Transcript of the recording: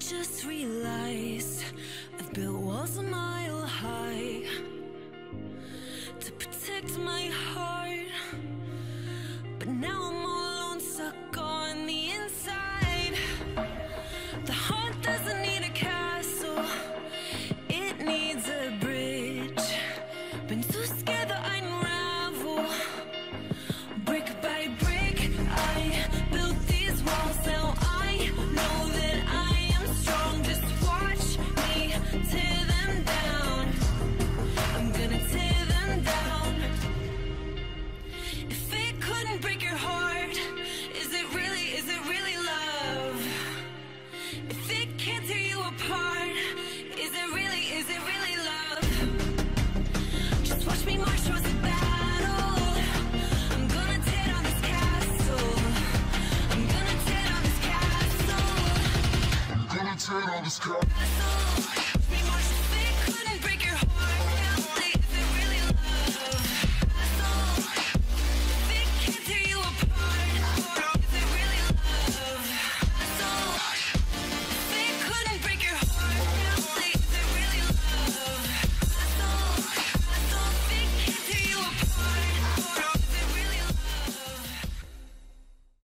just realized I've built walls a mile If it can't tear you apart, is it really, is it really love? Just watch me march towards the battle. I'm gonna tear down this castle. I'm gonna tear down this castle. I'm gonna tear down this. Castle.